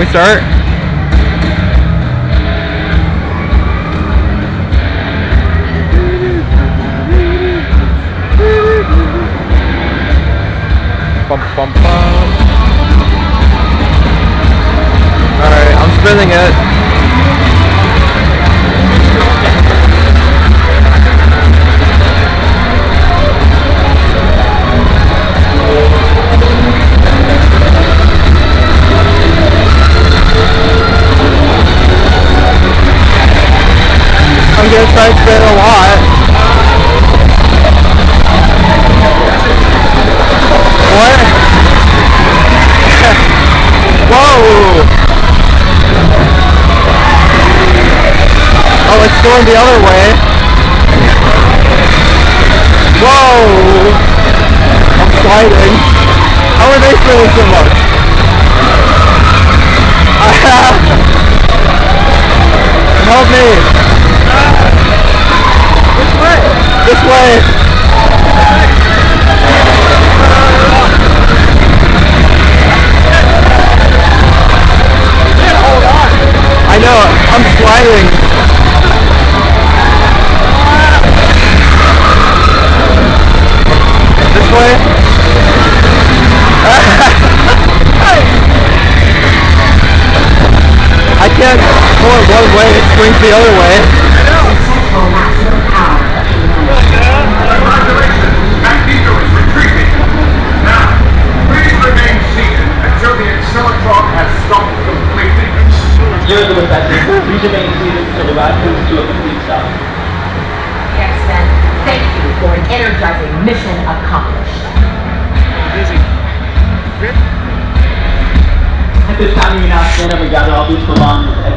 we start? Bum, bum, bum. Alright, I'm spinning it. To spin a lot. What? Whoa! Oh, it's going the other way. Whoa! I'm sliding. How are they spinning so much? Help me! Way! I know, I'm sliding. This way? I can't pull it one way, it swings the other way. To remain seated until the ride to a complete stop. X-Men, thank you for an energizing mission accomplished. Busy. At this time, you now stand up and gather all belonging to